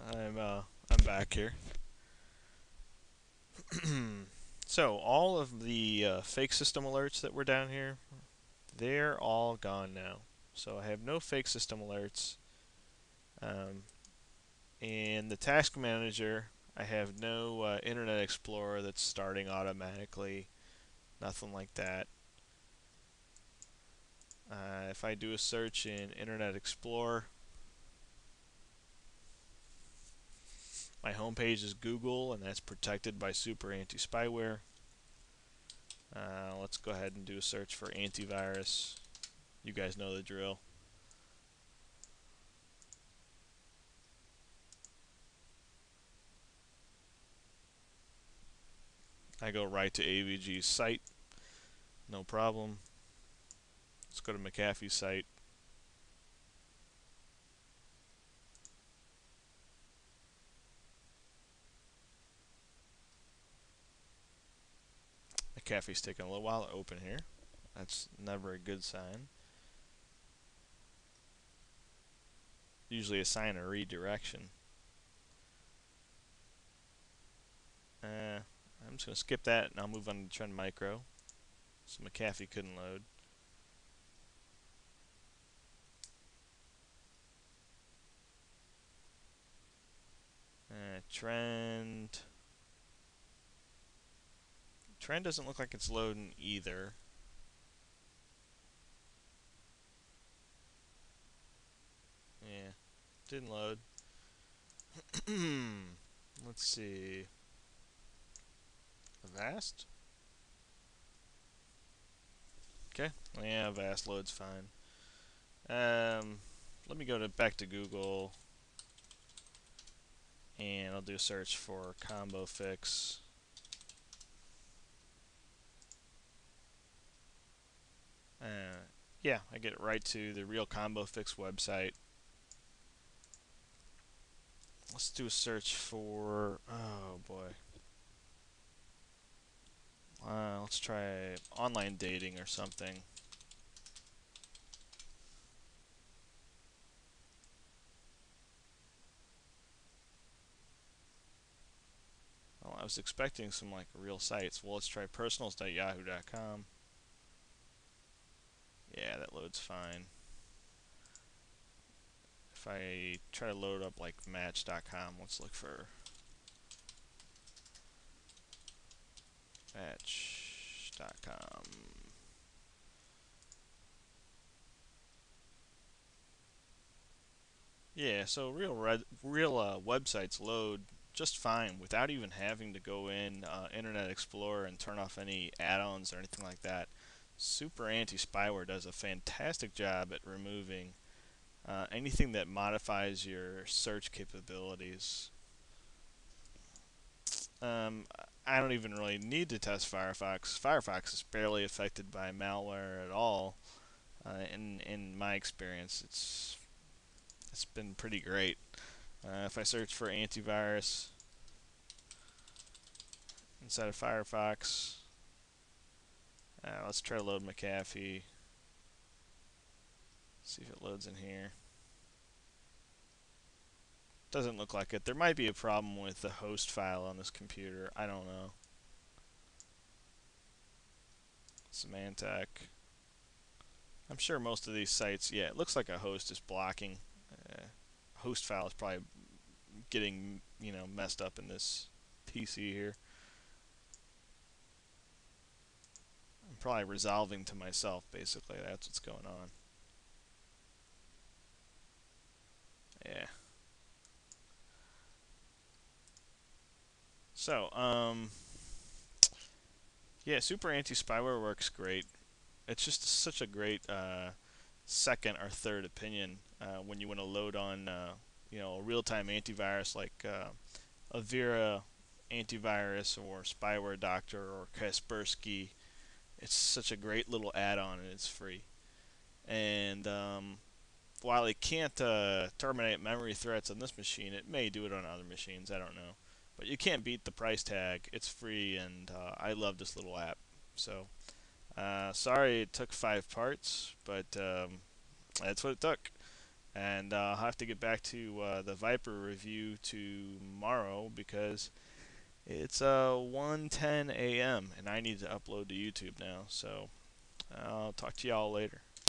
I'm uh, I'm back here. so all of the uh, fake system alerts that were down here, they're all gone now. So I have no fake system alerts. Um, in the task manager, I have no uh, Internet Explorer that's starting automatically. Nothing like that. Uh, if I do a search in Internet Explorer, my home page is Google, and that's protected by Super Anti-Spyware. Uh, let's go ahead and do a search for antivirus. You guys know the drill. I go right to AVG's site, no problem. Let's go to McAfee's site. McAfee's taking a little while to open here. That's never a good sign. Usually a sign of redirection. Uh, I'm just going to skip that and I'll move on to Trend Micro. So McAfee couldn't load. Uh, trend. Trend doesn't look like it's loading either. Yeah, didn't load. Let's see. Avast? Okay, yeah, Avast loads fine. Um, let me go to back to Google and I'll do a search for combo fix. Uh, yeah, I get it right to the real combo fix website. Let's do a search for, oh boy. Uh, let's try online dating or something. Well, I was expecting some like real sites. Well, let's try personals.yahoo.com. Yeah, that loads fine. If I try to load up like match.com, let's look for match.com. Yeah, so real red, real uh, websites load just fine without even having to go in uh, Internet Explorer and turn off any add-ons or anything like that. Super Anti-Spyware does a fantastic job at removing uh, anything that modifies your search capabilities. Um, I don't even really need to test Firefox. Firefox is barely affected by malware at all. Uh, in in my experience, it's it's been pretty great. Uh, if I search for antivirus inside of Firefox, uh, let's try to load McAfee. See if it loads in here. Doesn't look like it. There might be a problem with the host file on this computer. I don't know. Symantec. I'm sure most of these sites, yeah, it looks like a host is blocking. Uh, host file is probably getting, you know, messed up in this PC here. Probably resolving to myself, basically. That's what's going on. Yeah. So, um, yeah, Super Anti-Spyware works great. It's just such a great uh, second or third opinion uh, when you want to load on, uh, you know, a real-time antivirus like uh, Avira antivirus or Spyware Doctor or Kaspersky. It's such a great little add-on and it's free. And um, while it can't uh, terminate memory threats on this machine, it may do it on other machines. I don't know. But you can't beat the price tag. It's free, and uh, I love this little app. So, uh, sorry it took five parts, but um, that's what it took. And uh, I'll have to get back to uh, the VIPRE review tomorrow because it's uh 1:10 a.m. and I need to upload to YouTube now. So I'll talk to y'all later.